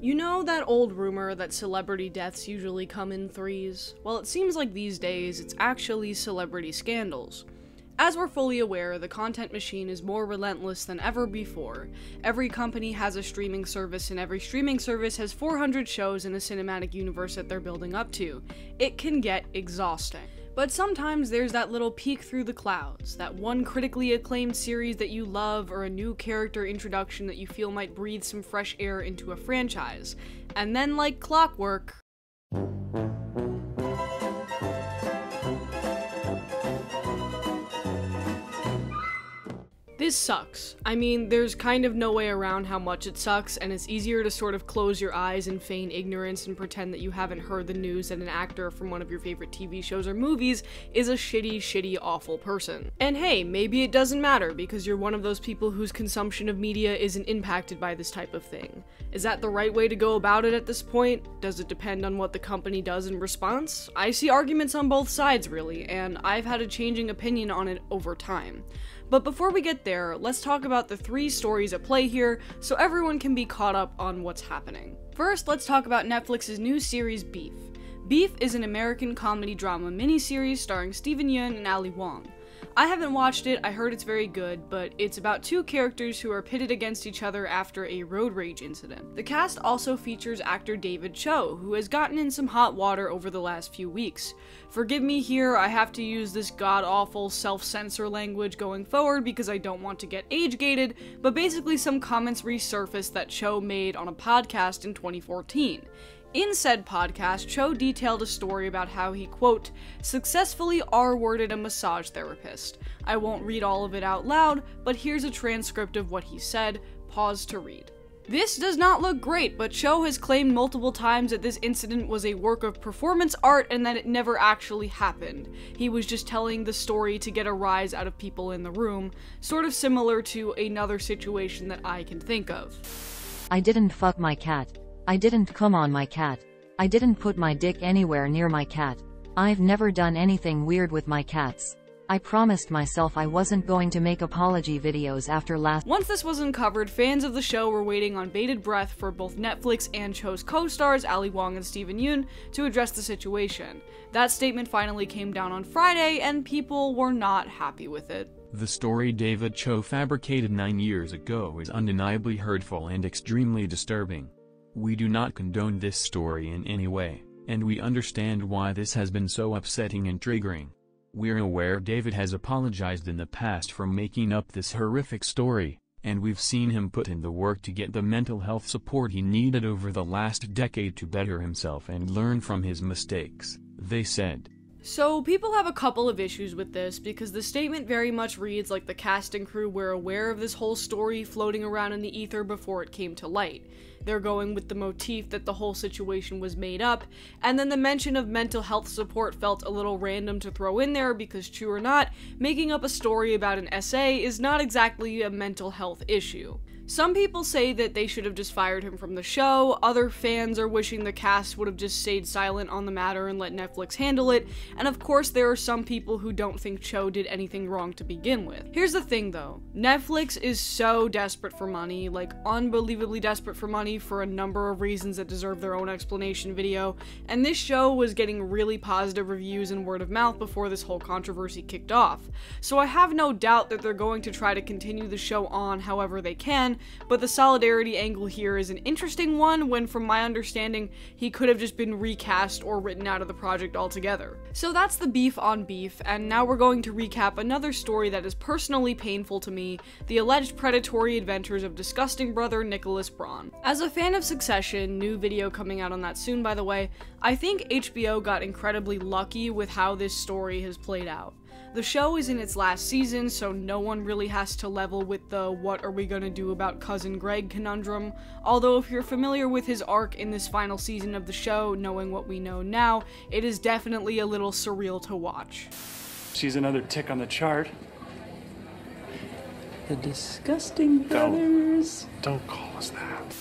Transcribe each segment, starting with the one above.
You know that old rumor that celebrity deaths usually come in threes? Well, it seems like these days it's actually celebrity scandals. As we're fully aware, the content machine is more relentless than ever before. Every company has a streaming service, and every streaming service has 400 shows in a cinematic universe that they're building up to. It can get exhausting. But sometimes there's that little peek through the clouds, that one critically acclaimed series that you love, or a new character introduction that you feel might breathe some fresh air into a franchise. And then, like clockwork, This sucks. I mean, there's kind of no way around how much it sucks, and it's easier to sort of close your eyes and feign ignorance and pretend that you haven't heard the news that an actor from one of your favorite TV shows or movies is a shitty, shitty, awful person. And hey, maybe it doesn't matter because you're one of those people whose consumption of media isn't impacted by this type of thing. Is that the right way to go about it at this point? Does it depend on what the company does in response? I see arguments on both sides, really, and I've had a changing opinion on it over time. But before we get there, let's talk about the three stories at play here so everyone can be caught up on what's happening. First, let's talk about Netflix's new series Beef. Beef is an American comedy drama miniseries starring Steven Yeun and Ali Wong. I haven't watched it, I heard it's very good, but it's about two characters who are pitted against each other after a road rage incident. The cast also features actor David Choe, who has gotten in some hot water over the last few weeks. Forgive me here, I have to use this god awful self censor language going forward because I don't want to get age gated, but basically, some comments resurfaced that Choe made on a podcast in 2014. In said podcast, Choe detailed a story about how he, quote, successfully R worded a massage therapist. I won't read all of it out loud, but here's a transcript of what he said. Pause to read. This does not look great, but Choe has claimed multiple times that this incident was a work of performance art and that it never actually happened. He was just telling the story to get a rise out of people in the room, sort of similar to another situation that I can think of. I didn't fuck my cat. I didn't come on my cat. I didn't put my dick anywhere near my cat. I've never done anything weird with my cats. I promised myself I wasn't going to make apology videos after last- Once this was uncovered, fans of the show were waiting on bated breath for both Netflix and Choe's co-stars, Ali Wong and Steven Yeun, to address the situation. That statement finally came down on Friday, and people were not happy with it. The story David Choe fabricated nine years ago is undeniably hurtful and extremely disturbing. We do not condone this story in any way, and we understand why this has been so upsetting and triggering. We're aware David has apologized in the past for making up this horrific story, and we've seen him put in the work to get the mental health support he needed over the last decade to better himself and learn from his mistakes, they said. So, people have a couple of issues with this because the statement very much reads like the cast and crew were aware of this whole story floating around in the ether before it came to light. They're going with the motif that the whole situation was made up, and then the mention of mental health support felt a little random to throw in there because, true or not, making up a story about an SA is not exactly a mental health issue. Some people say that they should have just fired him from the show, other fans are wishing the cast would have just stayed silent on the matter and let Netflix handle it, and of course there are some people who don't think Choe did anything wrong to begin with. Here's the thing though, Netflix is so desperate for money, like unbelievably desperate for money for a number of reasons that deserve their own explanation video, and this show was getting really positive reviews and word of mouth before this whole controversy kicked off. So I have no doubt that they're going to try to continue the show on however they can, but the solidarity angle here is an interesting one when from my understanding he could have just been recast or written out of the project altogether. So that's the beef on beef, and now we're going to recap another story that is personally painful to me, the alleged predatory adventures of disgusting brother Nicholas Braun. As a fan of Succession, new video coming out on that soon by the way, I think HBO got incredibly lucky with how this story has played out. The show is in its last season, so no one really has to level with the what are we gonna do about cousin Greg conundrum. Although, if you're familiar with his arc in this final season of the show, knowing what we know now, it is definitely a little surreal to watch. She's another tick on the chart. The disgusting Don't. brothers. Don't call us that.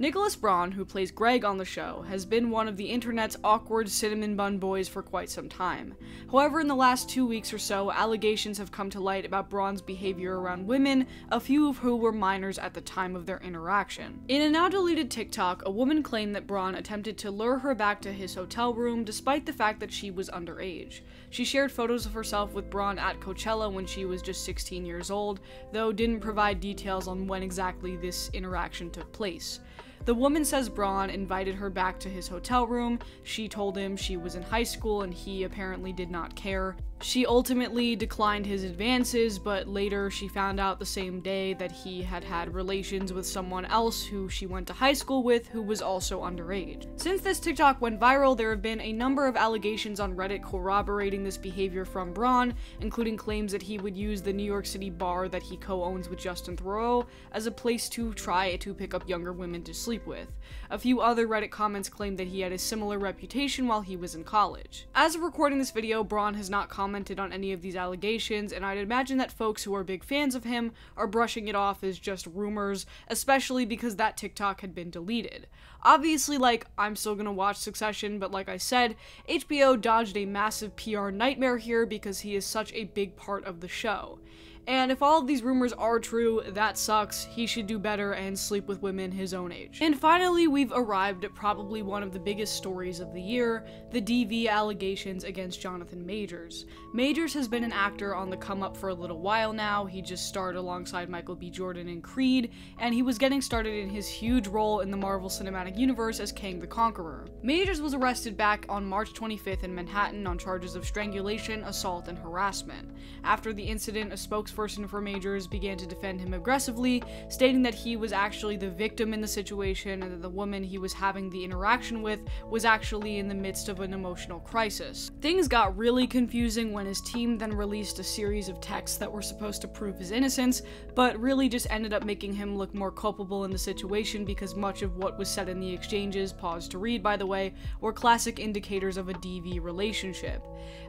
Nicholas Braun, who plays Greg on the show, has been one of the internet's awkward cinnamon bun boys for quite some time. However, in the last two weeks or so, allegations have come to light about Braun's behavior around women, a few of who were minors at the time of their interaction. In a now deleted TikTok, a woman claimed that Braun attempted to lure her back to his hotel room despite the fact that she was underage. She shared photos of herself with Braun at Coachella when she was just 16 years old, though didn't provide details on when exactly this interaction took place. The woman says Braun invited her back to his hotel room. She told him she was in high school and he apparently did not care. She ultimately declined his advances, but later she found out the same day that he had had relations with someone else who she went to high school with who was also underage. Since this TikTok went viral, there have been a number of allegations on Reddit corroborating this behavior from Braun, including claims that he would use the New York City bar that he co owns with Justin Theroux as a place to try to pick up younger women to sleep with. A few other Reddit comments claim that he had a similar reputation while he was in college. As of recording this video, Braun has not commented commented on any of these allegations, and I'd imagine that folks who are big fans of him are brushing it off as just rumors, especially because that TikTok had been deleted. Obviously, like, I'm still gonna watch Succession, but like I said, HBO dodged a massive PR nightmare here because he is such a big part of the show. And if all of these rumors are true, that sucks. He should do better and sleep with women his own age. And finally, we've arrived at probably one of the biggest stories of the year the DV allegations against Jonathan Majors. Majors has been an actor on the come up for a little while now. He just starred alongside Michael B. Jordan in Creed, and he was getting started in his huge role in the Marvel Cinematic Universe as Kang the Conqueror. Majors was arrested back on March 25th in Manhattan on charges of strangulation, assault, and harassment. After the incident, a spokesperson spokesperson for Majors began to defend him aggressively, stating that he was actually the victim in the situation and that the woman he was having the interaction with was actually in the midst of an emotional crisis. Things got really confusing when his team then released a series of texts that were supposed to prove his innocence, but really just ended up making him look more culpable in the situation because much of what was said in the exchanges, paused to read by the way, were classic indicators of a DV relationship.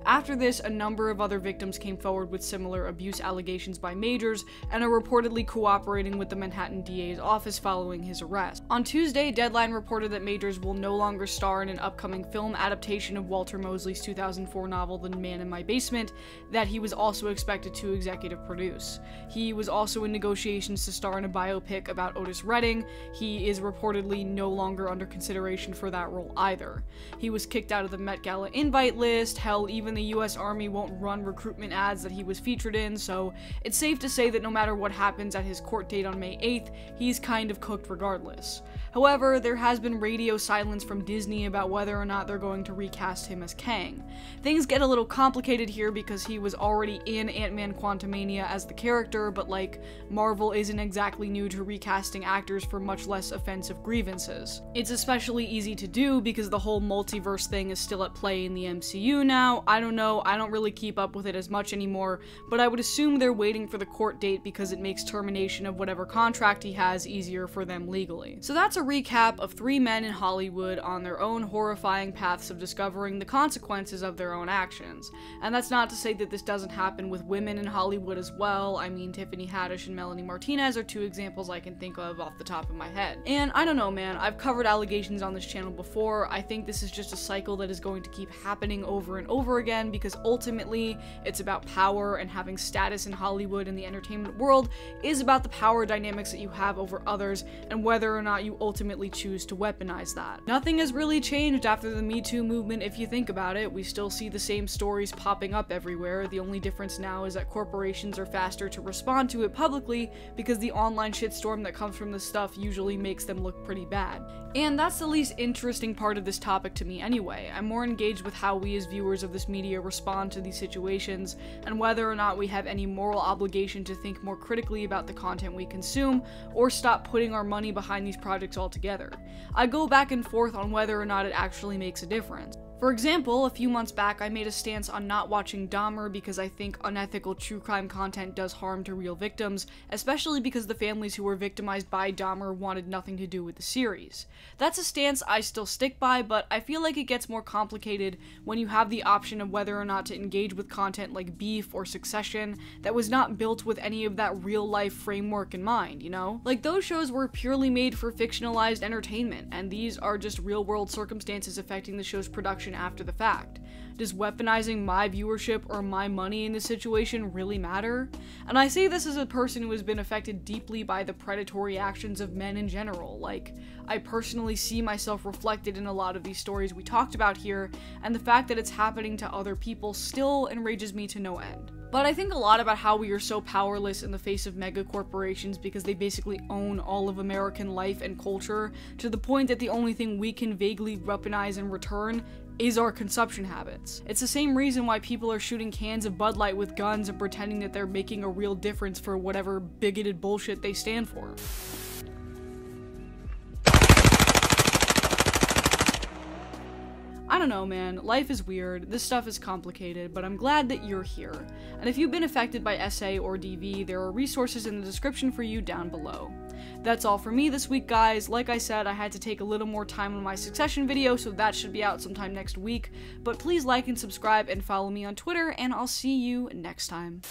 After this, a number of other victims came forward with similar abuse allegations by Majors and are reportedly cooperating with the Manhattan DA's office following his arrest. On Tuesday, Deadline reported that Majors will no longer star in an upcoming film adaptation of Walter Mosley's 2004 novel The Man in My Basement that he was also expected to executive produce. He was also in negotiations to star in a biopic about Otis Redding. He is reportedly no longer under consideration for that role either. He was kicked out of the Met Gala invite list, hell, even the US Army won't run recruitment ads that he was featured in, so it's safe to say that no matter what happens at his court date on May 8th, he's kind of cooked regardless. However, there has been radio silence from Disney about whether or not they're going to recast him as Kang. Things get a little complicated here because he was already in Ant-Man Quantumania as the character, but like, Marvel isn't exactly new to recasting actors for much less offensive grievances. It's especially easy to do because the whole multiverse thing is still at play in the MCU now. I don't know, I don't really keep up with it as much anymore, but I would assume they're waiting for the court date because it makes termination of whatever contract he has easier for them legally. So that's a recap of three men in Hollywood on their own horrifying paths of discovering the consequences of their own actions. And that's not to say that this doesn't happen with women in Hollywood as well. I mean, Tiffany Haddish and Melanie Martinez are two examples I can think of off the top of my head. And I don't know, man, I've covered allegations on this channel before. I think this is just a cycle that is going to keep happening over and over again because ultimately it's about power and having status in Hollywood and the entertainment world is about the power dynamics that you have over others and whether or not you ultimately choose to weaponize that. Nothing has really changed after the Me Too movement if you think about it. We still see the same stories popping up everywhere. The only difference now is that corporations are faster to respond to it publicly because the online shitstorm that comes from this stuff usually makes them look pretty bad. And that's the least interesting part of this topic to me anyway. I'm more engaged with how we as viewers of this media respond to these situations and whether or not we have any moral obligation to think more critically about the content we consume or stop putting our money behind these projects altogether. I go back and forth on whether or not it actually makes a difference. For example, a few months back, I made a stance on not watching Dahmer because I think unethical true crime content does harm to real victims, especially because the families who were victimized by Dahmer wanted nothing to do with the series. That's a stance I still stick by, but I feel like it gets more complicated when you have the option of whether or not to engage with content like Beef or Succession that was not built with any of that real life framework in mind, you know? Like, those shows were purely made for fictionalized entertainment, and these are just real world circumstances affecting the show's production after the fact. Does weaponizing my viewership or my money in this situation really matter? And I say this as a person who has been affected deeply by the predatory actions of men in general. Like, I personally see myself reflected in a lot of these stories we talked about here, and the fact that it's happening to other people still enrages me to no end. But I think a lot about how we are so powerless in the face of mega corporations because they basically own all of American life and culture to the point that the only thing we can vaguely weaponize in return is our consumption habits. It's the same reason why people are shooting cans of Bud Light with guns and pretending that they're making a real difference for whatever bigoted bullshit they stand for. I don't know, man. Life is weird. This stuff is complicated, but I'm glad that you're here. And if you've been affected by SA or DV, there are resources in the description for you down below. That's all for me this week, guys. Like I said, I had to take a little more time on my Succession video, so that should be out sometime next week. But please like and subscribe and follow me on Twitter, and I'll see you next time.